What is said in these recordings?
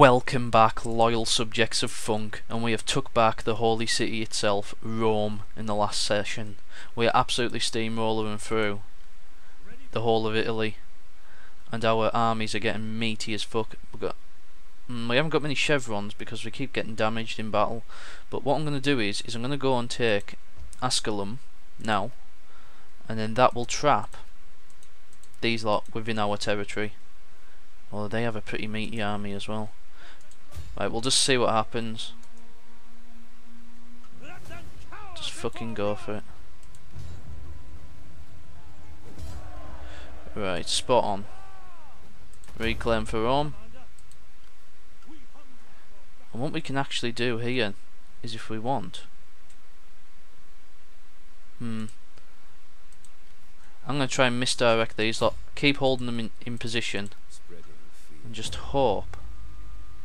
Welcome back, loyal subjects of Funk, and we have took back the holy city itself, Rome, in the last session. We are absolutely steamrolling through the whole of Italy, and our armies are getting meaty as fuck. We've got, mm, we haven't got many chevrons because we keep getting damaged in battle, but what I'm going to do is, is I'm going to go and take Asculum now, and then that will trap these lot within our territory. Well, they have a pretty meaty army as well. Right, we'll just see what happens. Just fucking go for it. Right, spot on. Reclaim for Rome. And what we can actually do here is if we want. Hmm. I'm going to try and misdirect these lot. Keep holding them in, in position. And just hope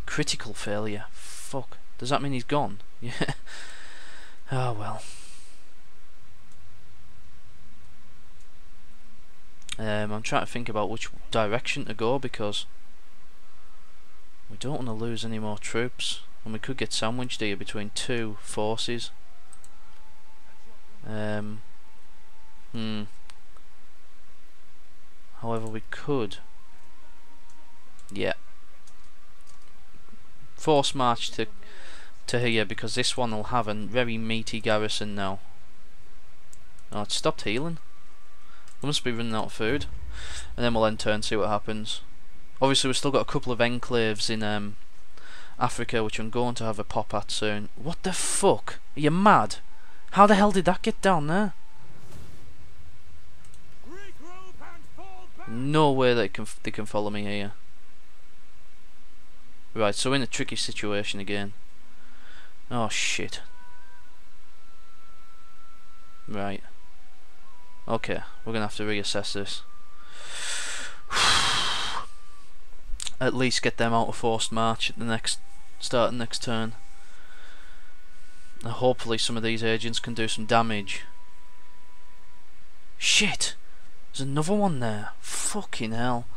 Critical failure. Fuck. Does that mean he's gone? Yeah. oh well. Um, I'm trying to think about which direction to go because we don't want to lose any more troops and we could get sandwiched here between two forces. Um, hmm. However, we could. Yeah force march to to here because this one will have a very meaty garrison now. Oh, it stopped healing. We must be running out of food. And then we'll enter and see what happens. Obviously we've still got a couple of enclaves in um, Africa which I'm going to have a pop at soon. What the fuck? Are you mad? How the hell did that get down there? No way they can they can follow me here. Right, so in a tricky situation again. Oh shit. Right. Okay, we're gonna have to reassess this. At least get them out of forced march at the next start the next turn. And hopefully some of these agents can do some damage. Shit! There's another one there. Fucking hell.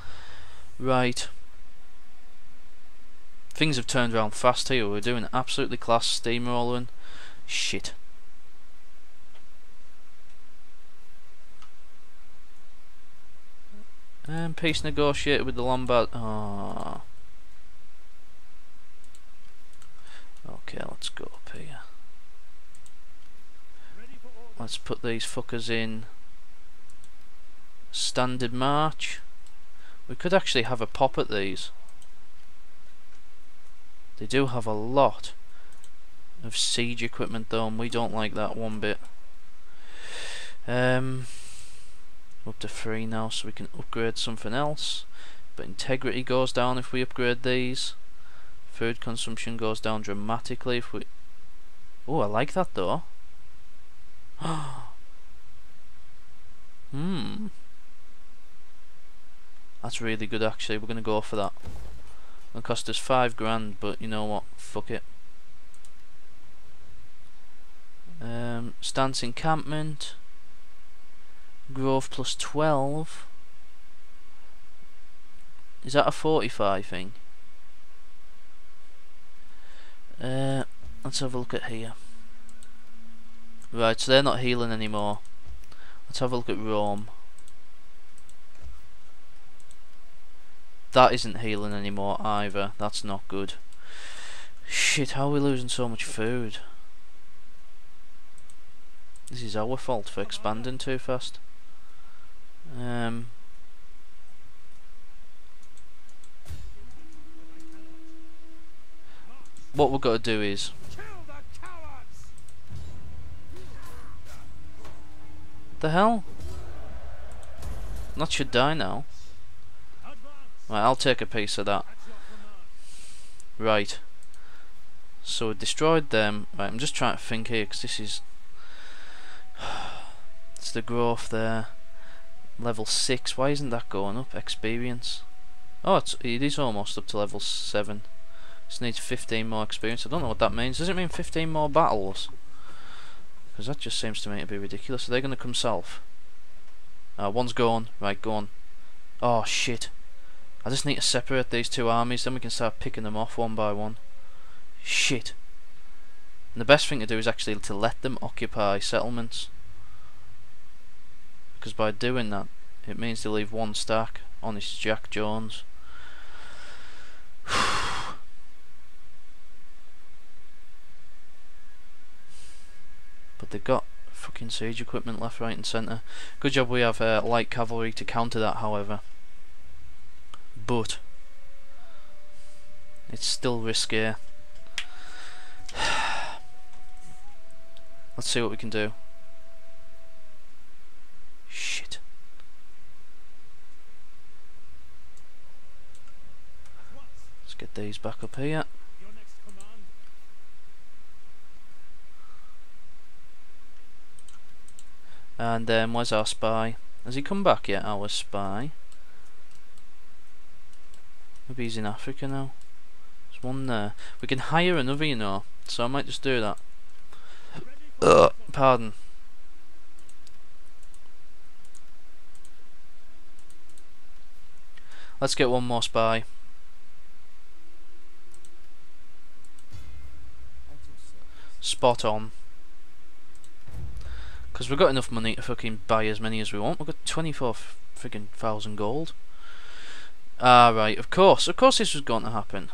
Right. Things have turned around fast here. We're doing absolutely class steamrolling. Shit. And peace negotiated with the Lombard. Oh. Okay, let's go up here. Let's put these fuckers in standard march. We could actually have a pop at these. They do have a lot of siege equipment though and we don't like that one bit. Um, up to three now so we can upgrade something else. But integrity goes down if we upgrade these. Food consumption goes down dramatically if we... Oh, I like that though. hmm. That's really good actually. We're going to go for that. It'll cost us five grand, but you know what? Fuck it. Um, stance encampment. Growth plus 12. Is that a 45 thing? Uh, let's have a look at here. Right, so they're not healing anymore. Let's have a look at Rome. That isn't healing anymore either. That's not good. Shit, how are we losing so much food? This is our fault for expanding too fast. Um, what we've got to do is the hell? That should die now. Right, I'll take a piece of that. Right. So we destroyed them. Right, I'm just trying to think here because this is it's the growth there. Level six. Why isn't that going up? Experience. Oh, it's it is almost up to level seven. Just needs 15 more experience. I don't know what that means. Does it mean 15 more battles? Because that just seems to me to be ridiculous. Are they going to come south? Uh, one's gone. Right, go on. Oh shit. I just need to separate these two armies, then we can start picking them off one by one. Shit. And the best thing to do is actually to let them occupy settlements. Because by doing that, it means they leave one stack on this Jack Jones. but they've got fucking siege equipment left, right and centre. Good job we have uh, light cavalry to counter that, however. But, it's still risky. Let's see what we can do. Shit. Let's get these back up here. And then um, where's our spy? Has he come back yet, our spy? Maybe he's in Africa now. There's one there. We can hire another, you know. So I might just do that. Ugh, pardon. Let's get one more spy. Spot on. Because we've got enough money to fucking buy as many as we want. We've got 24 freaking thousand gold. Ah, right, of course. Of course this was going to happen.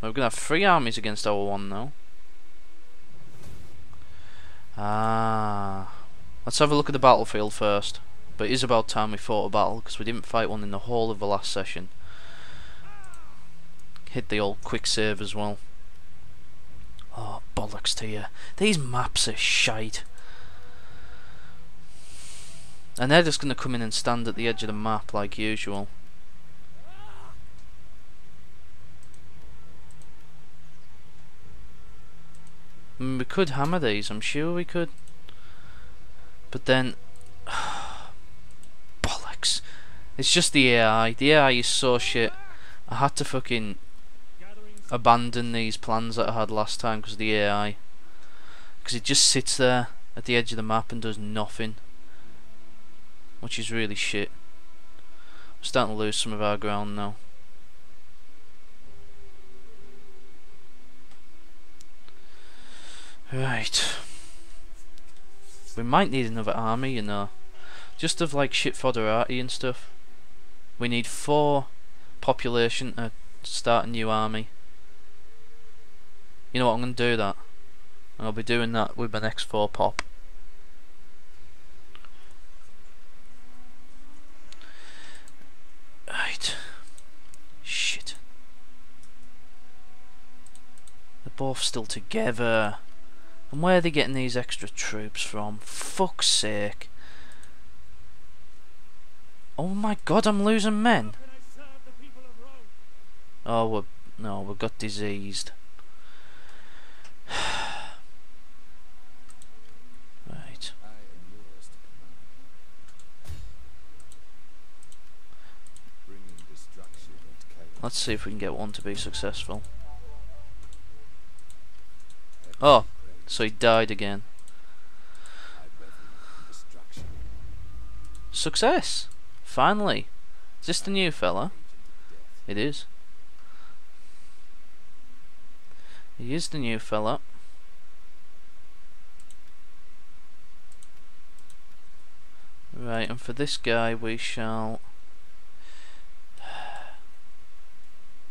We're going to have three armies against our one now. Ah. Let's have a look at the battlefield first. But it is about time we fought a battle, because we didn't fight one in the whole of the last session. Hit the old quick save as well. Oh, bollocks to you. These maps are shite. And they're just going to come in and stand at the edge of the map like usual. Mm, we could hammer these, I'm sure we could. But then... bollocks. It's just the AI. The AI is so shit. I had to fucking abandon these plans that I had last time because of the AI. Because it just sits there at the edge of the map and does nothing. Which is really shit. We're starting to lose some of our ground now. Right. We might need another army, you know. Just of like shit foederati and stuff. We need four population to start a new army. You know what, I'm going to do that. And I'll be doing that with my next four pop. Right. Shit. They're both still together. And where are they getting these extra troops from? Fuck's sake. Oh my god, I'm losing men. Oh, we're, no, we got diseased. right. Let's see if we can get one to be successful. Oh, so he died again. Success! Finally! Is this the new fella? It is. He is the new fella. Right, and for this guy we shall...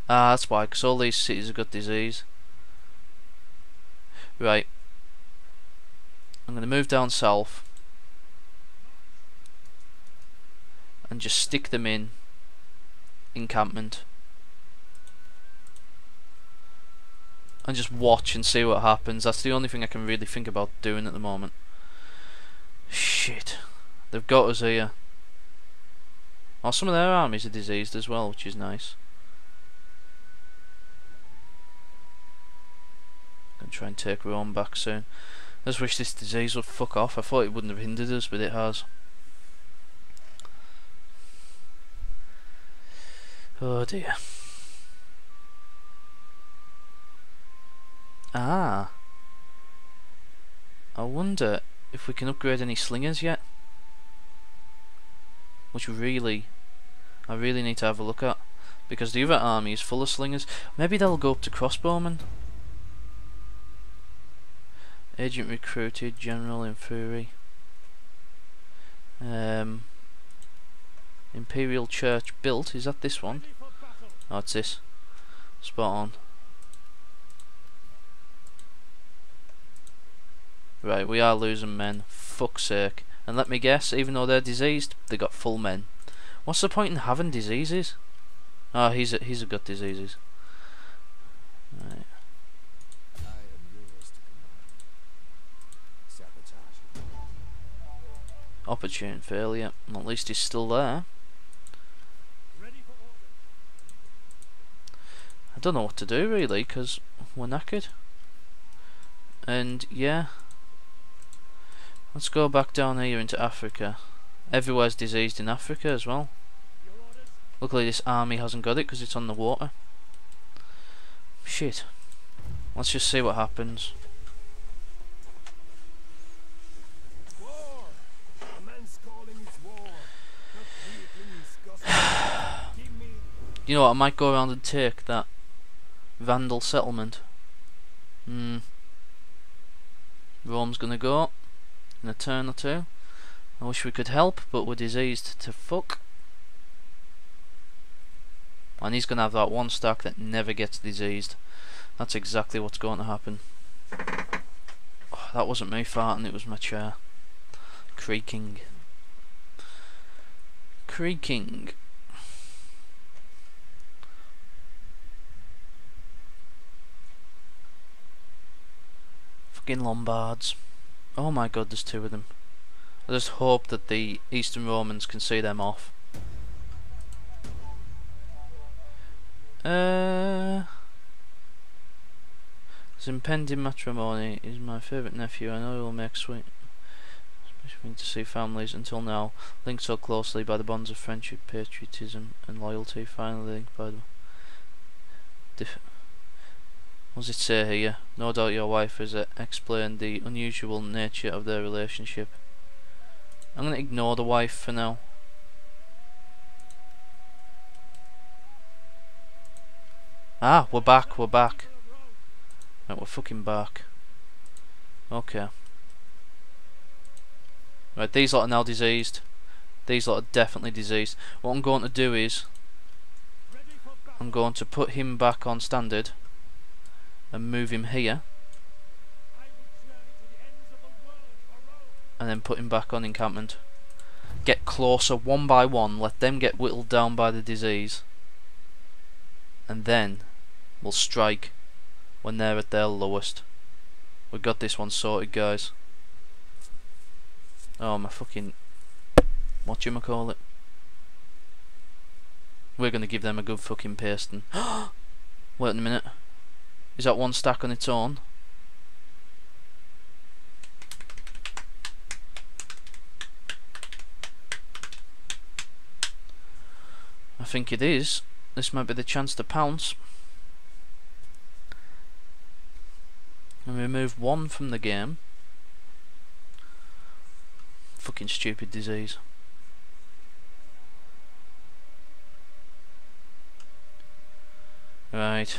Ah, that's why, because all these cities have got disease. Right, I'm going to move down south and just stick them in encampment and just watch and see what happens. That's the only thing I can really think about doing at the moment. Shit. They've got us here. Oh, some of their armies are diseased as well, which is nice. Gonna try and take Rome back soon. I just wish this disease would fuck off. I thought it wouldn't have hindered us, but it has. Oh dear. Ah. I wonder if we can upgrade any slingers yet. Which really... I really need to have a look at. Because the other army is full of slingers. Maybe they'll go up to crossbowmen. Agent recruited, general in fury. Um, Imperial Church built, is that this one? Oh, it's this. Spot on. Right, we are losing men. Fuck's sake. And let me guess, even though they're diseased, they got full men. What's the point in having diseases? Oh, he's a, he's a got diseases. Right. Opportune failure. At least he's still there. I don't know what to do really, because we're knackered. And yeah. Let's go back down here into Africa. Everywhere's diseased in Africa as well. Luckily this army hasn't got it because it's on the water. Shit. Let's just see what happens. You know what, I might go around and take that Vandal settlement. Hmm. Rome's gonna go in a turn or two. I wish we could help, but we're diseased to fuck. And he's gonna have that one stack that never gets diseased. That's exactly what's going to happen. Oh, that wasn't me farting, it was my chair. Creaking. Creaking. Fucking Lombards. Oh my god, there's two of them. I just hope that the Eastern Romans can see them off. Uh, impending matrimony is my favourite nephew. I know he will make sweet. Especially to see families until now linked so closely by the bonds of friendship, patriotism, and loyalty. Finally linked by the does it say here? No doubt your wife has uh, explained the unusual nature of their relationship. I'm going to ignore the wife for now. Ah, we're back, we're back. Right, we're fucking back. Okay. Right, these lot are now diseased. These lot are definitely diseased. What I'm going to do is... I'm going to put him back on standard and move him here. And then put him back on encampment. Get closer one by one. Let them get whittled down by the disease. And then we'll strike when they're at their lowest. We got this one sorted guys. Oh my fucking what you call it we're gonna give them a good fucking pasting wait a minute is that one stack on its own? I think it is. This might be the chance to pounce. And remove one from the game. Fucking stupid disease. Right.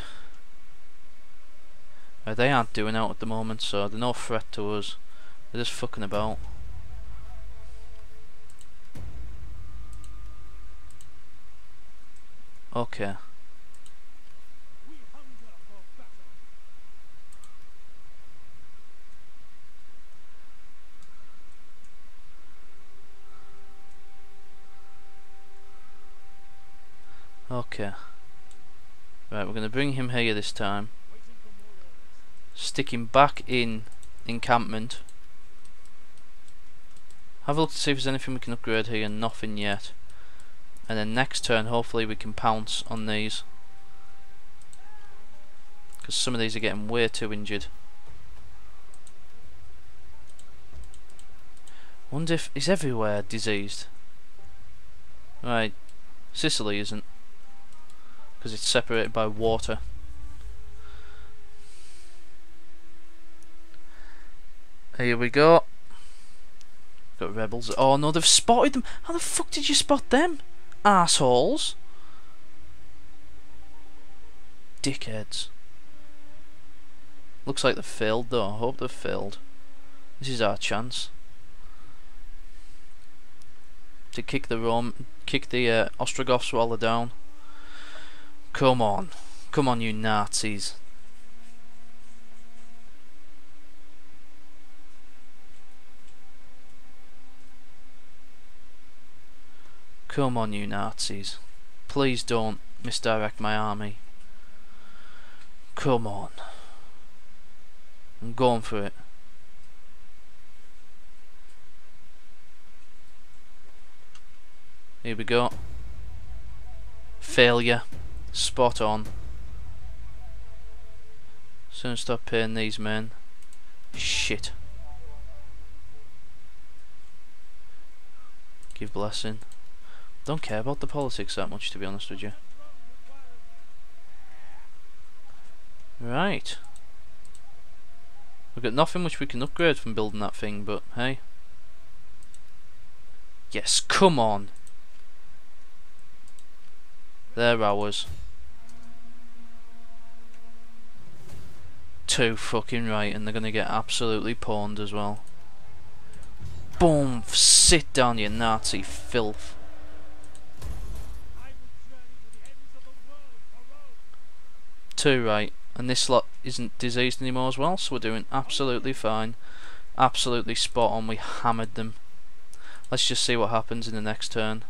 Uh, they aren't doing out at the moment, so they're no threat to us. They're just fucking about. Okay. Okay. Right, we're going to bring him here this time stick him back in encampment. Have a look to see if there's anything we can upgrade here nothing yet. And then next turn hopefully we can pounce on these. Because some of these are getting way too injured. Wonder if is everywhere diseased? Right Sicily isn't. Because it's separated by water Here we go. Got rebels. Oh no, they've spotted them. How the fuck did you spot them? assholes. Dickheads. Looks like they've failed though. I hope they've failed. This is our chance to kick the Rome, kick the uh, Ostrogoths while they're down. Come on, come on, you Nazis! Come on, you Nazis! Please don't misdirect my army. Come on. I'm going for it. Here we go. Failure. Spot on. Soon stop paying these men. Shit. Give blessing. Don't care about the politics that much to be honest with you. Right. We've got nothing which we can upgrade from building that thing, but hey. Yes, come on. They're ours. Too fucking right, and they're gonna get absolutely pawned as well. Boom! Sit down, you Nazi filth. Too right, and this lot isn't diseased anymore as well, so we're doing absolutely fine. Absolutely spot on, we hammered them. Let's just see what happens in the next turn.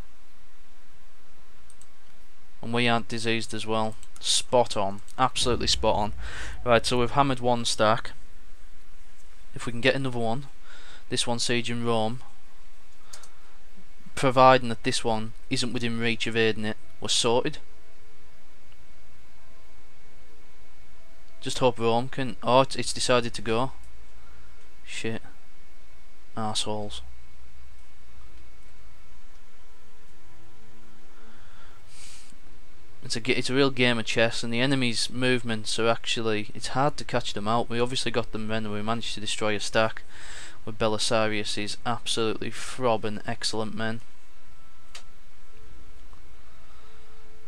And we aren't diseased as well. Spot on. Absolutely spot on. Right, so we've hammered one stack. If we can get another one, this one siege in Rome, providing that this one isn't within reach of aiding it, we're sorted. Just hope Rome can... Oh, it's decided to go. Shit. Assholes. it's a it's a real game of chess, and the enemy's movements are actually it's hard to catch them out. We obviously got them then, and we managed to destroy a stack. With Belisarius, he's absolutely throbbing, excellent men.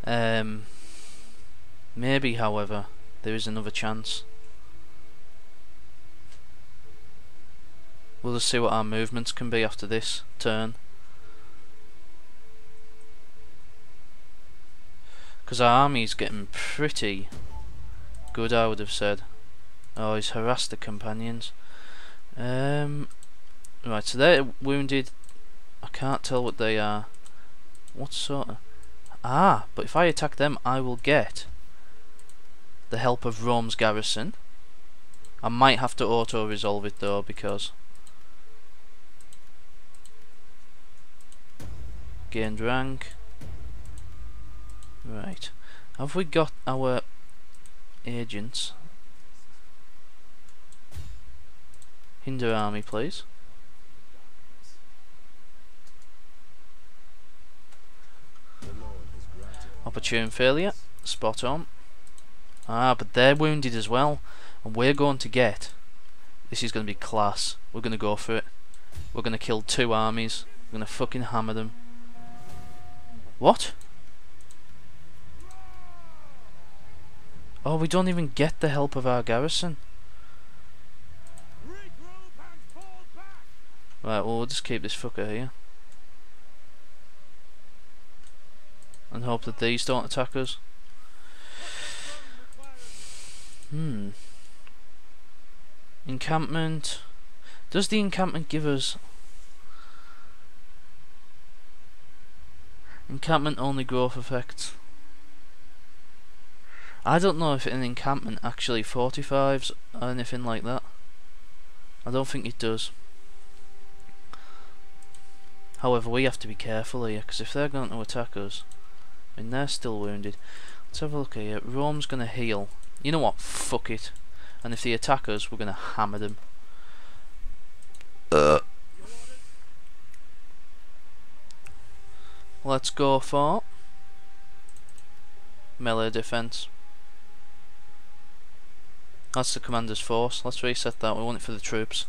Um, maybe, however, there is another chance. We'll just see what our movements can be after this turn. Because our army's getting pretty good, I would have said. Oh, he's harassed the companions. Um, right, so they're wounded. I can't tell what they are. What sort of... Ah, but if I attack them, I will get the help of Rome's garrison. I might have to auto-resolve it though, because... Gained rank. Right. Have we got our agents? Hinder army, please. Opportune failure. Spot on. Ah, but they're wounded as well. And we're going to get... This is going to be class. We're going to go for it. We're going to kill two armies. We're going to fucking hammer them. What? Oh, we don't even get the help of our garrison. Right, well, we'll just keep this fucker here. And hope that these don't attack us. Hmm. Encampment. Does the encampment give us... Encampment only growth effects. I don't know if an encampment actually fortifies or anything like that. I don't think it does. However, we have to be careful here, because if they're going to attack us, I mean, they're still wounded. Let's have a look here. Rome's going to heal. You know what? Fuck it. And if they attack us, we're going to hammer them. Uh. Let's go for melee defense. That's the commander's force. Let's reset that. We want it for the troops.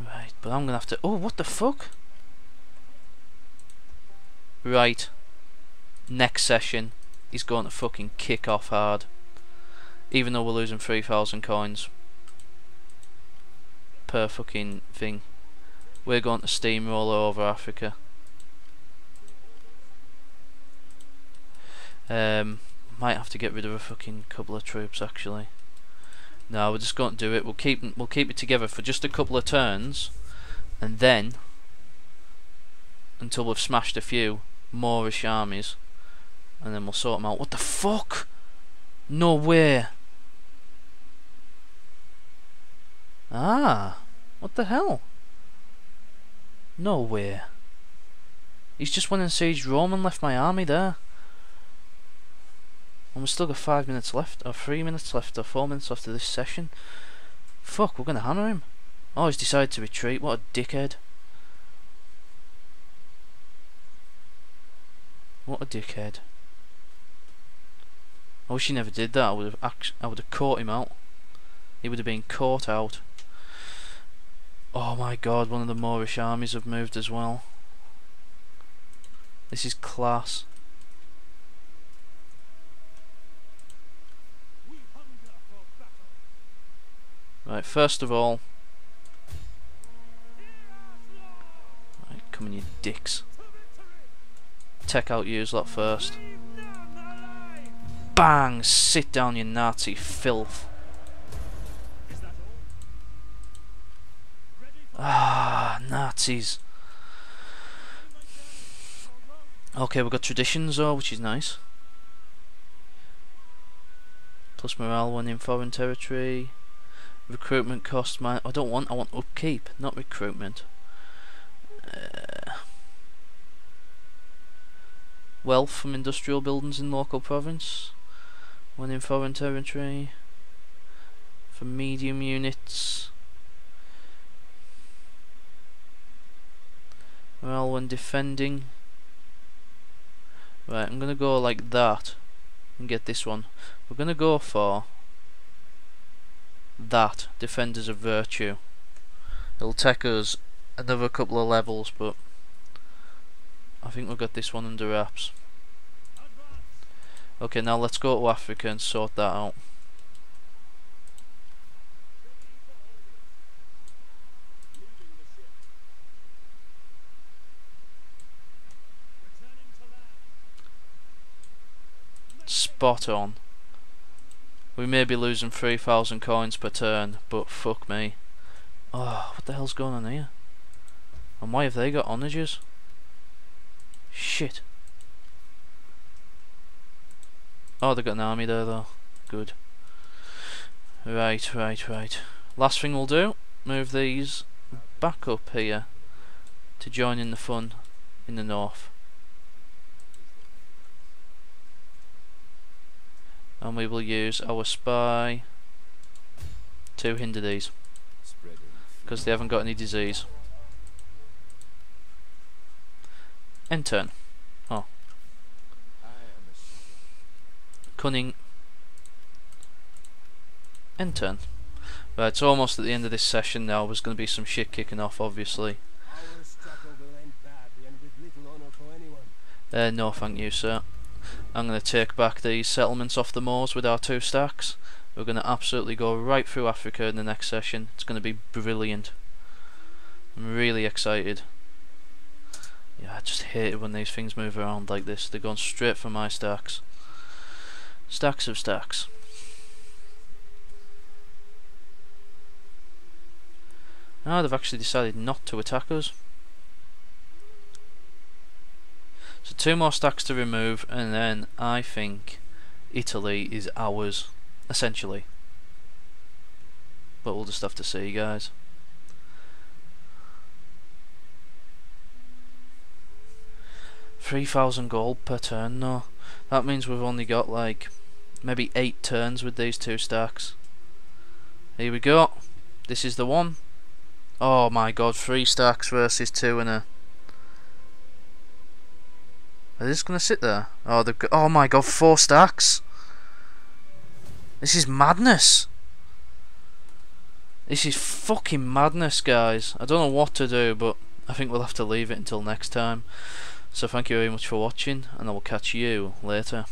Right, but I'm gonna have to... Oh, what the fuck? Right. Next session, he's going to fucking kick off hard. Even though we're losing 3,000 coins. Per fucking thing. We're going to steamroll over Africa. Um, might have to get rid of a fucking couple of troops actually. No, we're just going to do it. We'll keep we'll keep it together for just a couple of turns, and then until we've smashed a few Moorish armies, and then we'll sort them out. What the fuck? No way. Ah, what the hell? No way. He's just went and sieged Rome and left my army there. And we've still got five minutes left, or three minutes left, or four minutes left of this session. Fuck, we're gonna hammer him. Oh, he's decided to retreat. What a dickhead. What a dickhead. I wish he never did that. I would have I would have caught him out. He would have been caught out. Oh my god, one of the Moorish armies have moved as well. This is class. Right, first of all... Right, come on you dicks. Tech out use lot first. Bang! Sit down you Nazi filth. Ah, Nazis. Okay, we've got traditions though, which is nice. Plus morale when in foreign territory. Recruitment cost my. I don't want. I want upkeep, not recruitment. Uh, wealth from industrial buildings in local province. One in foreign territory. For medium units. Well, when defending. Right, I'm gonna go like that and get this one. We're gonna go for that, Defenders of Virtue. It'll take us another couple of levels, but I think we've got this one under wraps. Okay, now let's go to Africa and sort that out. Spot on. We may be losing 3,000 coins per turn, but fuck me. Oh, what the hell's going on here? And why have they got onagers? Shit. Oh, they've got an army there though. Good. Right, right, right. Last thing we'll do, move these back up here to join in the fun in the north. and we will use our spy to hinder these because they haven't got any disease. End turn. Oh. Cunning. End turn. Right, it's almost at the end of this session now. There's going to be some shit kicking off, obviously. Uh, no, thank you, sir. I'm going to take back these settlements off the moors with our two stacks. We're going to absolutely go right through Africa in the next session. It's going to be brilliant. I'm really excited. Yeah, I just hate it when these things move around like this. They're going straight for my stacks. Stacks of stacks. Now they've actually decided not to attack us. So two more stacks to remove and then I think Italy is ours, essentially. But we'll just have to see guys. Three thousand gold per turn no. That means we've only got like maybe eight turns with these two stacks. Here we go. This is the one. Oh my god, three stacks versus two and a are they just gonna sit there? Oh, they've got, oh my god, four stacks. This is madness. This is fucking madness, guys. I don't know what to do, but I think we'll have to leave it until next time. So thank you very much for watching, and I will catch you later.